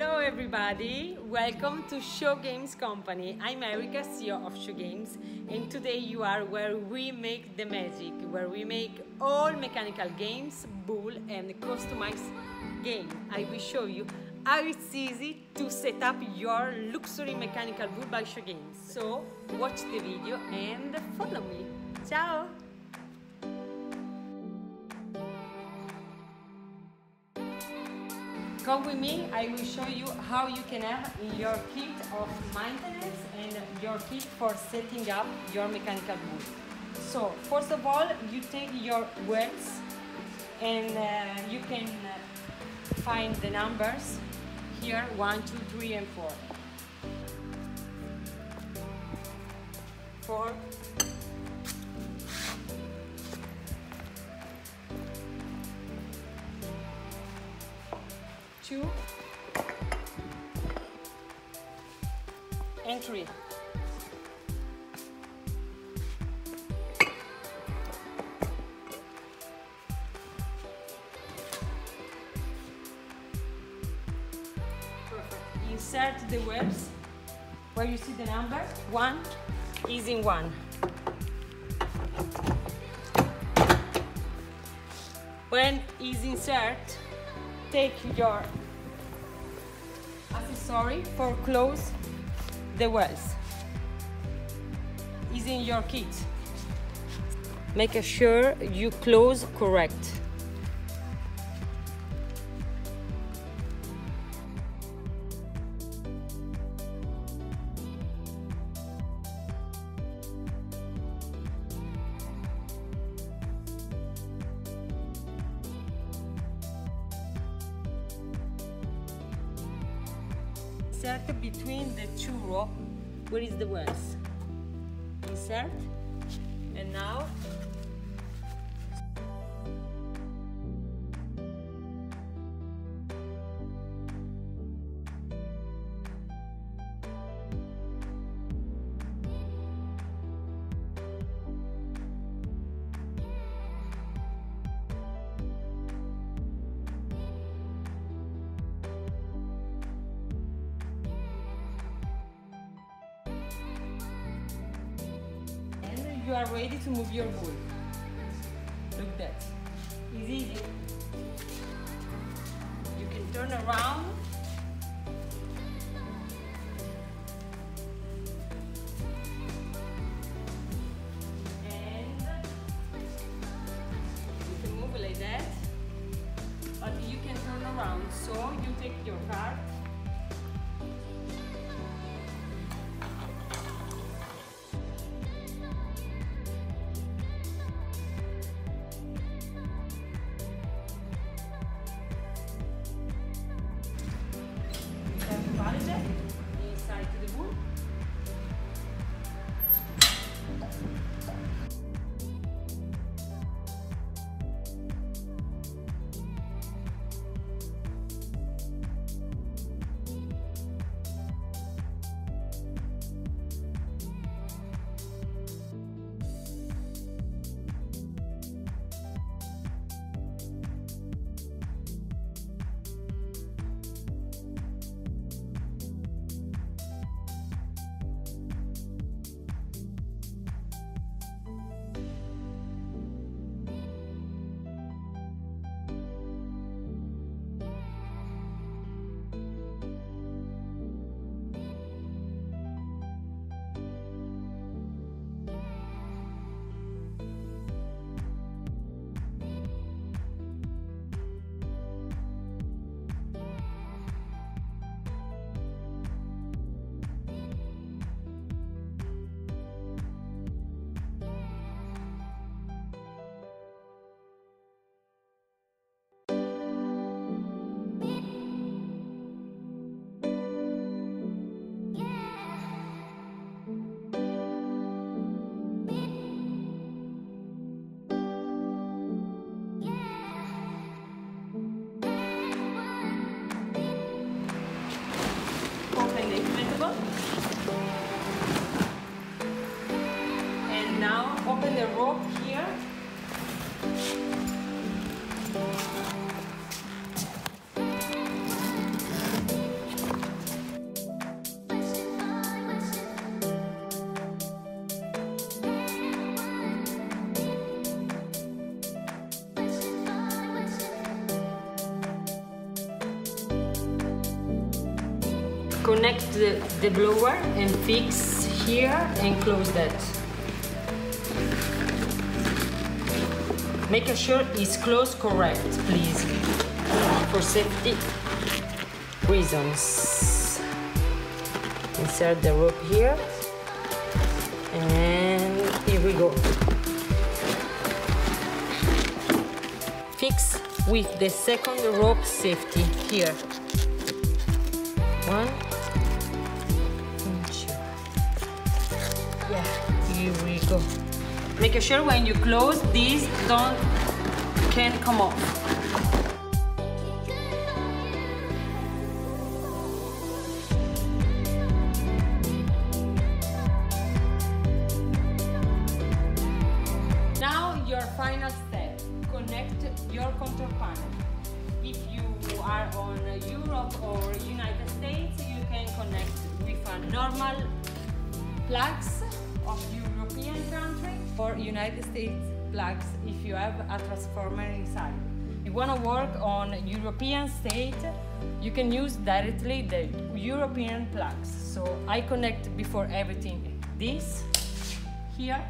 Hello everybody, welcome to Show Games Company. I'm Erika, CEO of Show Games, and today you are where we make the magic, where we make all mechanical games, bull and customized game. I will show you how it's easy to set up your luxury mechanical bull by Show Games. So watch the video and follow me. Ciao! Come with me, I will show you how you can have your kit of maintenance and your kit for setting up your mechanical bull. So, first of all, you take your wheels and uh, you can uh, find the numbers here, one, two, three, and four. Four, two, and three. Perfect. Insert the webs where you see the number. One is in one. When is insert, take your accessory for close the wells. Is in your kit. Make sure you close correct. Insert between the two rope. Where is the wells? Insert. And now you are ready to move your bull. Look that. It's easy. You can turn around. Inside connect the, the blower and fix here and close that. Make sure it's closed correct, please, for safety reasons. Insert the rope here, and here we go. Fix with the second rope safety here. One, go. Make sure when you close, these don't can't come off. Of European country or United States plugs if you have a transformer inside. If you want to work on European state, you can use directly the European plugs. So I connect before everything this here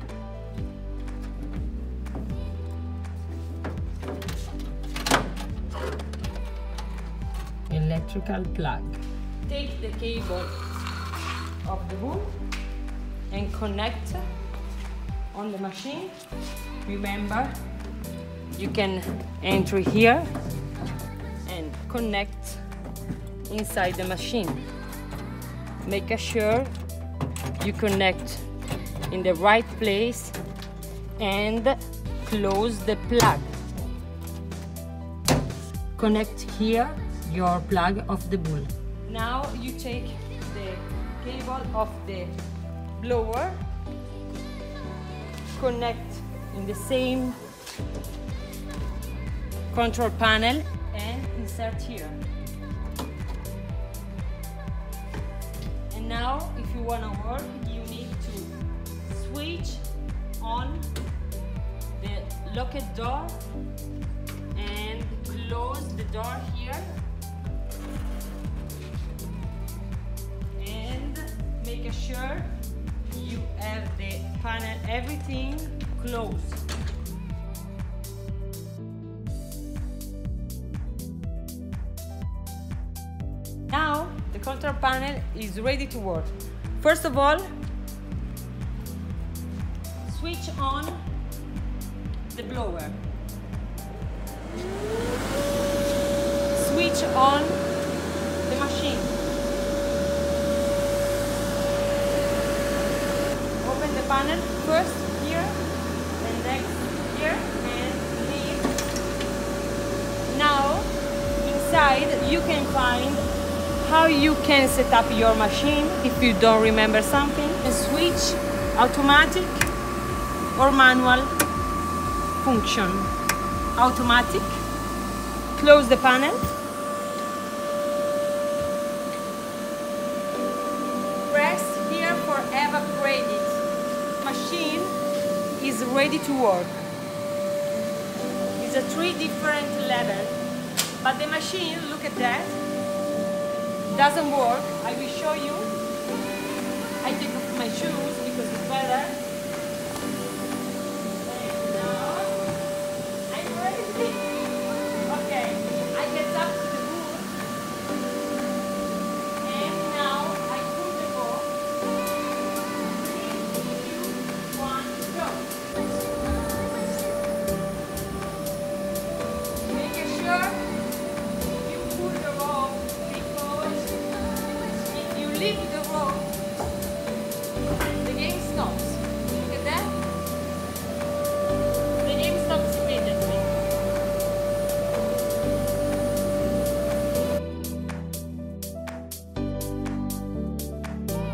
electrical plug. Take the cable of the boom and connect on the machine. Remember, you can enter here and connect inside the machine. Make sure you connect in the right place and close the plug. Connect here your plug of the bull. Now you take the cable of the blower, connect in the same control panel and insert here. And now if you want to work, you need to switch on the locked door and close the door here and make sure you have the panel everything closed. Now the control panel is ready to work. First of all switch on the blower. Switch on the machine. Open the panel first here, and next here, and leave. Now, inside you can find how you can set up your machine if you don't remember something. Switch automatic or manual function. Automatic. Close the panel. Press here for evaporated. Machine is ready to work. It's a three different level, but the machine, look at that, doesn't work. I will show you. I take off my shoes because it's better. Leave the rope, the game stops. Look at that. The game stops immediately.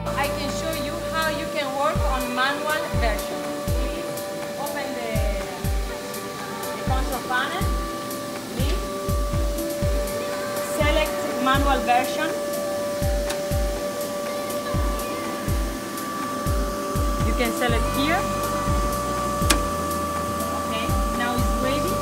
I can show you how you can work on manual version. Please open the, the control panel. Please select manual version. You can select here. Okay, now it's ready.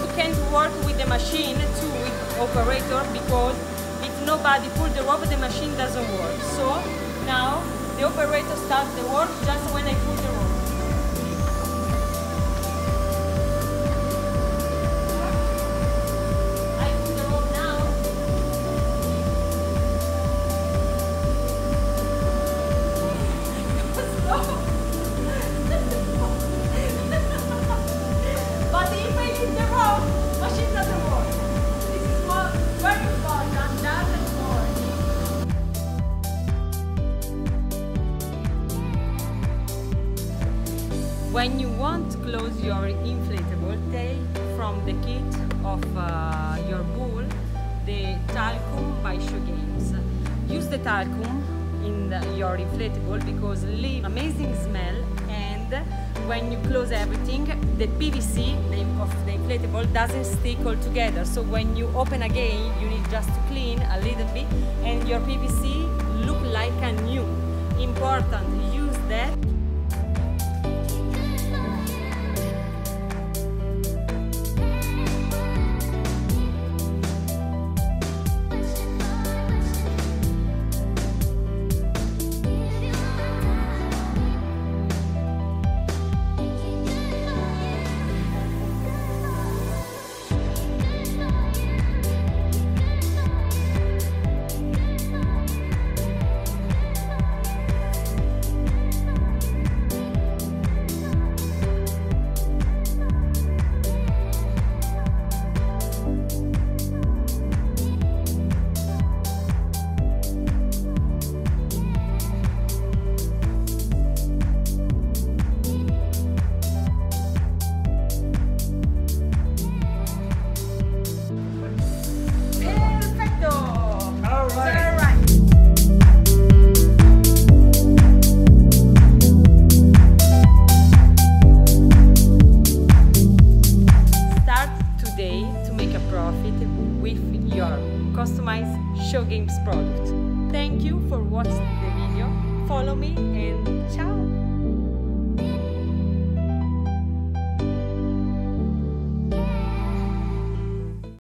You can't work with the machine too with operator because if nobody pull the rope, the machine doesn't work. So now the operator starts the work just when I pull the rope. When you want to close your inflatable, take from the kit of uh, your bull the talcum by Show Games. Use the talcum in the, your inflatable because leave amazing smell and when you close everything the PVC of the inflatable doesn't stick all together. So when you open again you need just to clean a little bit and your PVC look like a new. Important use that